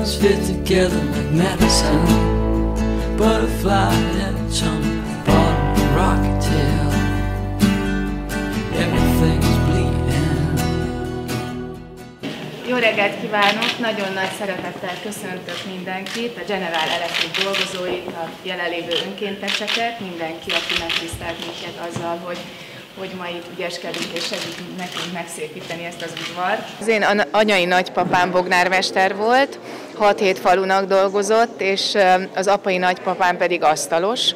hands fit together like medicine. Butterfly on the bottom, rocket tail. Everything's bleeding. Jó reggelt kívánok! Nagyon nagy szeretettel köszöntök mindenkit, a General Electric dolgozóit, a jelenlévő önkénteseket, mindenki, aki megtisztelt minket azzal, hogy hogy ma itt ügyeskedünk és segítünk nekünk megszépíteni ezt az udvart. Az én anyai nagypapám bognármester volt, 6-7 falunak dolgozott, és az apai nagypapám pedig asztalos,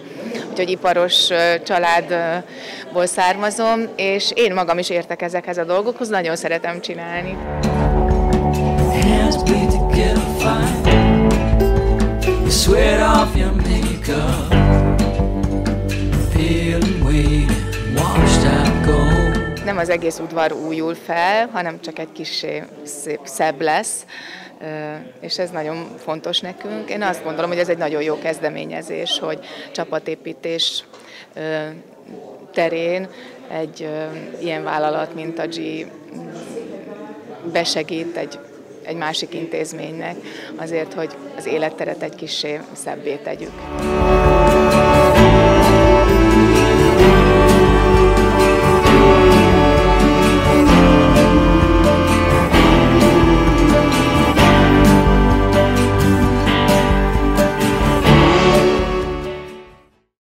úgyhogy iparos családból származom, és én magam is értek ezekhez a dolgokhoz, nagyon szeretem csinálni. Sweat off your makeup. Nem az egész udvar újul fel, hanem csak egy kis szép, szebb lesz, és ez nagyon fontos nekünk. Én azt gondolom, hogy ez egy nagyon jó kezdeményezés, hogy csapatépítés terén egy ilyen vállalat, mint a G besegít egy, egy másik intézménynek azért, hogy az életteret egy kicsi szebbé tegyük.